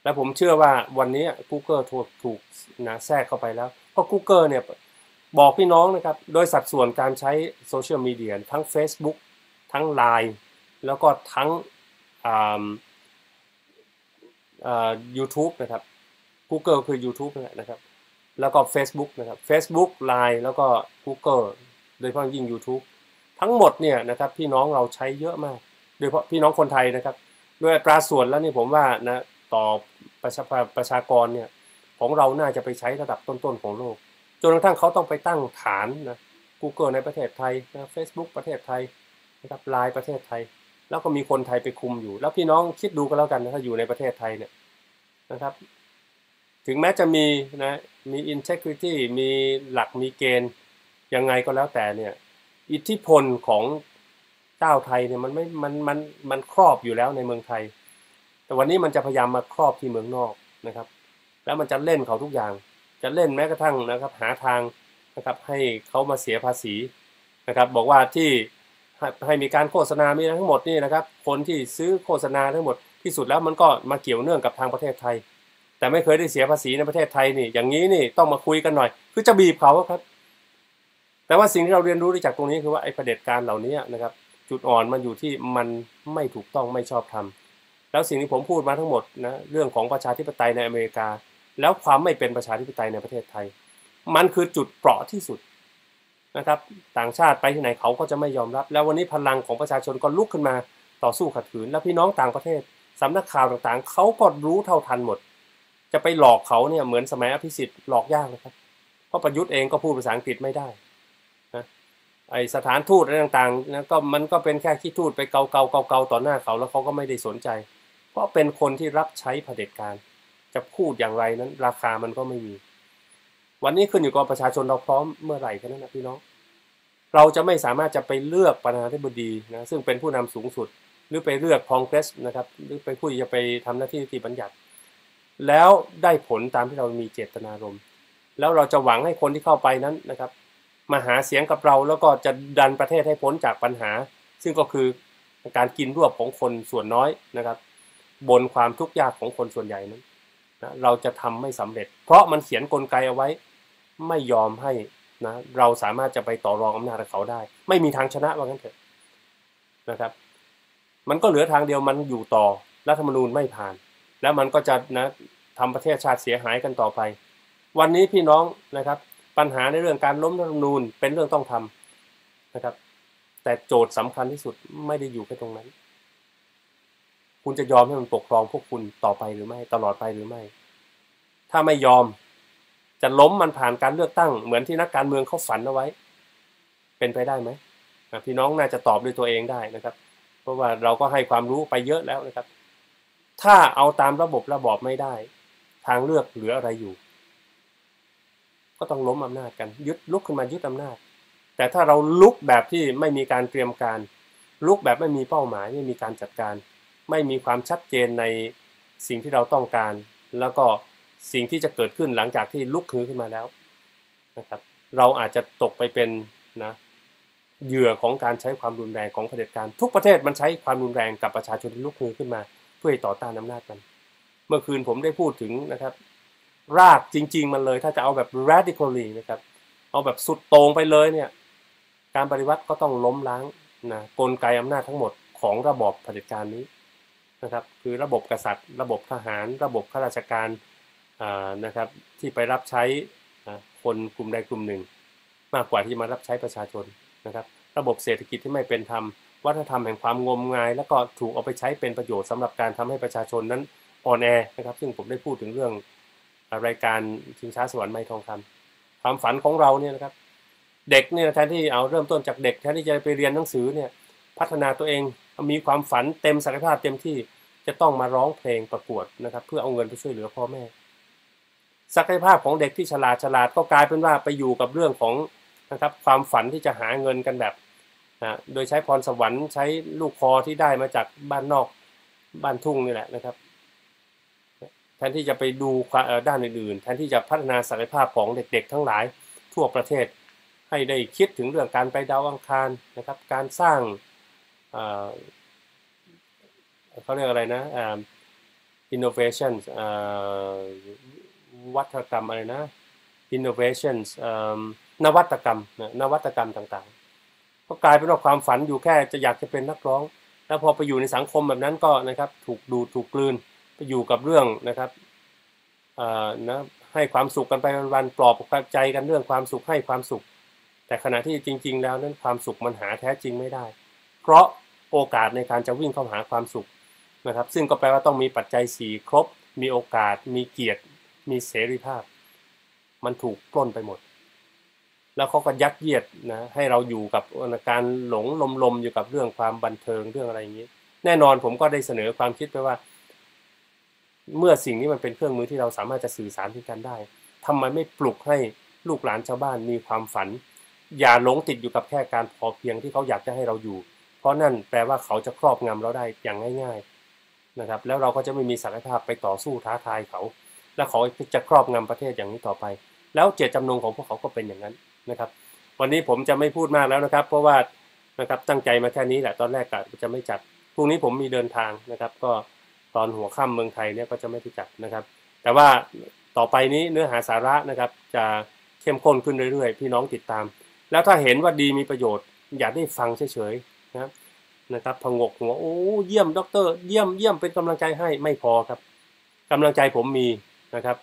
และผมเชื่อว่าวันนี้ Google ถูกถูกนะแทรกเข้าไปแล้ว เพราะ Google เนี่ยบอกพี่น้องนะครับ โดยสัดส่วนการใช้โซเชียลมีเดียทั้ง Facebook ทั้ง Line แล้วก็ทั้ง ยูทูบนะครับ Google คือ YouTube นะครับ แล้วก็ Facebook นะครับ Facebook Line แล้วก็ Google โดยเฉพาะยิ่ง YouTube ทั้งหมดเนี่ยนะครับพี่น้องเราใช้เยอะมาก โดยเฉพาะพี่น้องคนไทยนะครับ ด้วยอัตราส่วนแล้วนี่ผมว่านะต่อประชาประชากรเนี่ยของเราน่าจะไปใช้ระดับต้นๆของโลก จนกระทั่งเขาต้องไปตั้งฐานนะ Google ในประเทศไทยนะ Facebook ประเทศไทยนะครับไลน์ประเทศไทย แล้วก็มีคนไทยไปคุมอยู่ แล้วพี่น้องคิดดูก็แล้วกันนะถ้าอยู่ในประเทศไทยเนี่ยนะครับ ถึงแม้จะมีนะมี integrity มีหลักมีเกณฑ์ยังไงก็แล้วแต่เนี่ยอิทธิพลของเจ้าไทยเนี่ยมันไม่มันมันมันครอบอยู่แล้วในเมืองไทย แต่วันนี้มันจะพยายามมาครอบที่เมืองนอกนะครับ แล้วมันจะเล่นเขาทุกอย่าง จะเล่นแม้กระทั่งนะครับ หาทางนะครับให้เขามาเสียภาษีนะครับ บอกว่าที่ ให้มีการโฆษณามีทั้งหมดนี่นะครับ คนที่ซื้อโฆษณาทั้งหมดที่สุดแล้วมันก็มาเกี่ยวเนื่องกับทางประเทศไทย แต่ไม่เคยได้เสียภาษีในประเทศไทยนี่ อย่างนี้นี่ต้องมาคุยกันหน่อย คือจะบีบเขาครับ แต่ว่าสิ่งที่เราเรียนรู้ได้จากตรงนี้คือว่าไอ้ประเด็จการเหล่านี้นะครับ จุดอ่อนมันอยู่ที่มันไม่ถูกต้องไม่ชอบธรรมแล้วสิ่งที่ผมพูดมาทั้งหมดนะเรื่องของประชาธิปไตยในอเมริกา แล้วความไม่เป็นประชาธิปไตยในประเทศไทย มันคือจุดเปราะที่สุด นะครับ ต่างชาติไปที่ไหนเขาก็จะไม่ยอมรับ แล้ววันนี้พลังของประชาชนก็ลุกขึ้นมาต่อสู้ขัดขืน แล้วพี่น้องต่างประเทศสำนักข่าวต่างๆ เขาก็รู้เท่าทันหมด จะไปหลอกเขาเนี่ยเหมือนสมัยอภิสิทธิ์หลอกยากนะครับ เพราะประยุทธ์เองก็พูดภาษาอังกฤษไม่ได้นะไอสถานทูตอะไรต่างๆนะก็มันก็เป็นแค่ขี้ทูตไปเกาเกาเกาเกาต่อหน้าเขาแล้วเขาก็ไม่ได้สนใจ เพราะเป็นคนที่รับใช้เผด็จการ จะพูดอย่างไรนั้น ราคามันก็ไม่มี วันนี้ขึ้นอยู่กับประชาชนเราพร้อมเมื่อไหร่กันนั้นนะพี่น้อง เราจะไม่สามารถจะไปเลือกประธานาธิบดีนะซึ่งเป็นผู้นำสูงสุด หรือไปเลือกคองเกรสนะครับหรือไปผู้ที่จะไปทำหน้าที่นิติบัญญัติ แล้วได้ผลตามที่เรามีเจตนารมณ์แล้วเราจะหวังให้คนที่เข้าไปนั้นนะครับ มาหาเสียงกับเราแล้วก็จะดันประเทศให้พ้นจากปัญหา ซึ่งก็คือการกินรวบของคนส่วนน้อยนะครับ บนความทุกข์ยากของคนส่วนใหญ่นั้นนะเราจะทำไม่สำเร็จ เพราะมันเขียนนกลไกเอาไว้ ไม่ยอมให้นะเราสามารถจะไปต่อรองอำนาจกับเขาได้ ไม่มีทางชนะว่างั้นเถอะนะครับ มันก็เหลือทางเดียวมันอยู่ต่อรัฐธรรมนูญไม่ผ่าน แล้วมันก็จะนะทำประเทศชาติเสียหายกันต่อไป วันนี้พี่น้องนะครับ ปัญหาในเรื่องการล้มรัฐธรรมนูญเป็นเรื่องต้องทำนะครับ แต่โจทย์สำคัญที่สุดไม่ได้อยู่แค่ตรงนั้น คุณจะยอมให้มันปกครองพวกคุณต่อไปหรือไม่ ตลอดไปหรือไม่ ถ้าไม่ยอม จะล้มมันผ่านการเลือกตั้ง เหมือนที่นักการเมืองเขาฝันเอาไว้ เป็นไปได้ไหมพี่น้องน่าจะตอบด้วยตัวเองได้นะครับ เพราะว่าเราก็ให้ความรู้ไปเยอะแล้วนะครับ ถ้าเอาตามระบบระบอบไม่ได้ ทางเลือกเหลืออะไรอยู่ ก็ต้องล้มอำนาจกัน ยึดลุกขึ้นมายึดอำนาจ แต่ถ้าเราลุกแบบที่ไม่มีการเตรียมการ ลุกแบบไม่มีเป้าหมาย ไม่มีการจัดการ ไม่มีความชัดเจนในสิ่งที่เราต้องการ แล้วก็ สิ่งที่จะเกิดขึ้นหลังจากที่ลุกฮือขึ้นมาแล้วนะครับ เราอาจจะตกไปเป็นนะเหยื่อของการใช้ความรุนแรงของเผด็จการ ทุกประเทศมันใช้ความรุนแรงกับประชาชนที่ลุกฮือขึ้นมา เพื่อต่อต้านอำนาจมัน เมื่อคืนผมได้พูดถึงนะครับ รากจริง ๆ มันเลย ถ้าจะเอาแบบ radically นะครับ เอาแบบสุดโต่งไปเลยเนี่ย การปฏิวัติก็ต้องล้มล้างนะกลไกอำนาจทั้งหมดของระบอบเผด็จการนี้นะครับ คือระบบกษัตริย์ ระบบทหาร ระบบข้าราชการ นะครับที่ไปรับใช้คนกลุ่มใดกลุ่มหนึ่ง มากกว่าที่มารับใช้ประชาชนนะครับ ระบบเศรษฐกิจที่ไม่เป็นธรรมวัฒนธรรมแห่งความงมงาย แล้วก็ถูกเอาไปใช้เป็นประโยชน์สำหรับการทำให้ประชาชนนั้นอ่อนแอนะครับ ซึ่งผมได้พูดถึงเรื่องรายการชิงช้าสวรรค์ไม่ทองคำความฝันของเราเนี่ยนะครับ เด็กเนี่ยแทนที่เอาเริ่มต้นจากเด็กแทนที่จะไปเรียนหนังสือเนี่ยพัฒนาตัวเองมีความฝันเต็มศักยภาพเต็มที่จะต้องมาร้องเพลงประกวดนะครับ เพื่อเอาเงินไปช่วยเหลือพ่อแม่ ศักยภาพของเด็กที่ฉลาดฉลาดก็กลายเป็นว่าไปอยู่กับเรื่องของนะครับความฝันที่จะหาเงินกันแบบนะโดยใช้พรสวรรค์ใช้ลูกคอที่ได้มาจากบ้านนอกบ้านทุ่งนี่แหละนะครับ แทนที่จะไปดูด้านอื่นๆ แทนที่จะพัฒนาศักยภาพของเด็กๆ ทั้งหลายทั่วประเทศ ให้ได้คิดถึงเรื่องการไปดาวอังคารนะครับ การสร้างเขาเรียกอะไรนะ innovation วัฒกรรมอะไรนะ innovations นวัตกรรมนวัตกรรมต่างๆ ก็กลายเป็นว่าความฝันอยู่แค่จะอยากจะเป็นนักร้อง แล้วพอไปอยู่ในสังคมแบบนั้นก็นะครับถูกดูถูกกลืนไปอยู่กับเรื่องนะครับนะให้ความสุขกันไปวันๆปลอบใจกันเรื่องความสุขให้ความสุข แต่ขณะที่จริง ๆ แล้วนั้นความสุขมันหาแท้จริงไม่ได้ เพราะโอกาสในการจะวิ่งเข้าหาความสุขนะครับ ซึ่งก็แปลว่าต้องมีปัจจัย 4 ครบ มีโอกาส มีเกียรติ มีเสรีภาพ มันถูกปล้นไปหมด แล้วเขาก็ยัดเยียดนะ ให้เราอยู่กับการหลงลมๆอยู่กับเรื่องความบันเทิงเรื่องอะไรอย่างนี้ แน่นอนผมก็ได้เสนอความคิดไปว่า เมื่อสิ่งนี้มันเป็นเครื่องมือที่เราสามารถจะสื่อสารถึงกันได้ทำไมไม่ปลุกให้ลูกหลานชาวบ้านมีความฝัน อย่าหลงติดอยู่กับแค่การพอเพียงที่เขาอยากจะให้เราอยู่ เพราะนั่นแปลว่าเขาจะครอบงำเราได้อย่างง่าย ๆนะครับ แล้วเราก็จะไม่มีศักยภาพไปต่อสู้ท้าทายเขา และขาจะครอบงำประเทศอย่างนี้ต่อไป แล้วเจตจำนงของพวกเขาก็เป็นอย่างนั้นนะครับ วันนี้ผมจะไม่พูดมากแล้วนะครับ เพราะว่านะครับตั้งใจมาแค่นี้แหละตอนแรกกะจะไม่จัดพรุ่งนี้ผมมีเดินทางนะครับ ก็ตอนหัวค่ำเมืองไทยเนี่ยก็จะไม่ได้จัดนะครับ แต่ว่าต่อไปนี้เนื้อหาสาระนะครับ จะเข้มข้นขึ้นเรื่อยๆ พี่น้องติดตาม แล้วถ้าเห็นว่าดีมีประโยชน์ อย่าได้ฟังเฉยๆนะนะครับพงกหัวโอ้เยี่ยมด็อกเตอร์เยี่ยมเยี่ยมเป็นกำลังใจให้ไม่พอครับกำลังใจผมมี นะครับ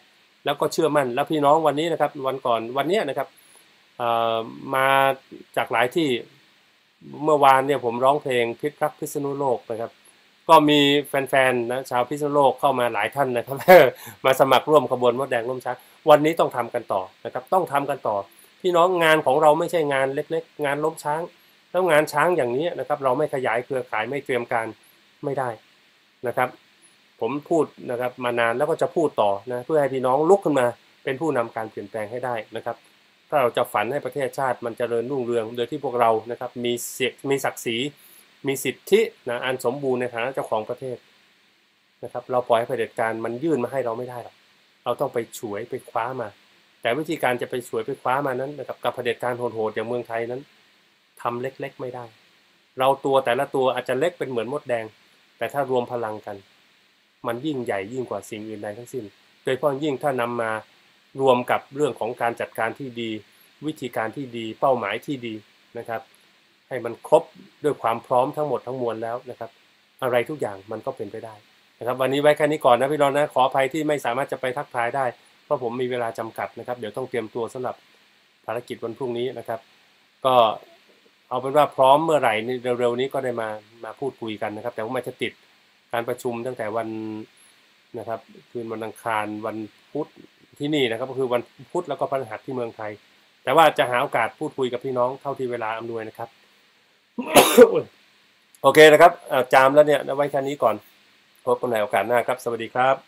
แล้วก็เชื่อมั่นแล้วพี่น้องวันนี้นะครับ วันก่อนวันนี้นะครับมาจากหลายที่เมื่อวานเนี่ยผมร้องเพลงพิษรักพิษณุโลกนะครับ ก็มีแฟนๆนะชาวพิษณุโลกเข้ามาหลายท่านนะครับมาสมัครร่วมขบวนมดแดงร่วมช้างวันนี้ต้องทำกันต่อนะครับ ต้องทำกันต่อ พี่น้องงานของเราไม่ใช่งานเล็กๆ งานล้มช้างแล้วงานช้างอย่างนี้นะครับ เราไม่ขยายเครือข่ายไม่เตรียมการไม่ได้นะครับ ผมพูดนะครับมานานแล้วก็จะพูดต่อนะเพื่อให้พี่น้องลุกขึ้นมาเป็นผู้นำการเปลี่ยนแปลงให้ได้นะครับ ถ้าเราจะฝันให้ประเทศชาติมันจเจริญรุ่งเรือง โดยที่พวกเรานะครับมีเสียมีศักดิ์ศรีมีสิทธินะอันสมบูรณ์ในฐานะเจ้าของประเทศนะครับ เราปล่อยให้เผด็จการมันยื่นมาให้เราไม่ได้หรอกเราต้องไปฉวยไปคว้ามา แต่วิธีการจะไปฉวยไปคว้ามานั้นนะครับกับเผด็จการโหดๆอย่างเมืองไทยนั้นทำเล็กๆไม่ได้ เราตัวแต่ละตัวอาจจะเล็กเป็นเหมือนมดแดง แต่ถ้ารวมพลังกัน มันยิ่งใหญ่ยิ่งกว่าสิ่งอื่นใดทั้งสิ้น โดยเฉพาะยิ่งถ้านำมารวมกับเรื่องของการจัดการที่ดี วิธีการที่ดีเป้าหมายที่ดีนะครับ ให้มันครบด้วยความพร้อมทั้งหมดทั้งมวลแล้วนะครับ อะไรทุกอย่างมันก็เป็นไปได้นะครับ วันนี้ไว้แค่นี้ก่อนนะพี่รอนนะขออภัยที่ไม่สามารถจะไปทักทายได้เพราะผมมีเวลาจำกัดนะครับ เดี๋ยวต้องเตรียมตัวสำหรับภารกิจวันพรุ่งนี้นะครับ ก็เอาเป็นว่าพร้อมเมื่อไหร่เร็วๆนี้ก็ได้มามาพูดคุยกันนะครับ แต่ว่ามันจะติด การประชุมตั้งแต่วันนะครับคืนวันอังคารวันพุธที่นี่นะครับก็คือวันพุธแล้วก็พฤหัสที่เมืองไทย แต่ว่าจะหาโอกาสพูดคุยกับพี่น้องเท่าที่เวลาอำนวยนะครับ โอเคนะครับจามแล้วเนี่ยไว้แค่นี้ก่อนพบกันในโอกาสหน้าครับ สวัสดีครับ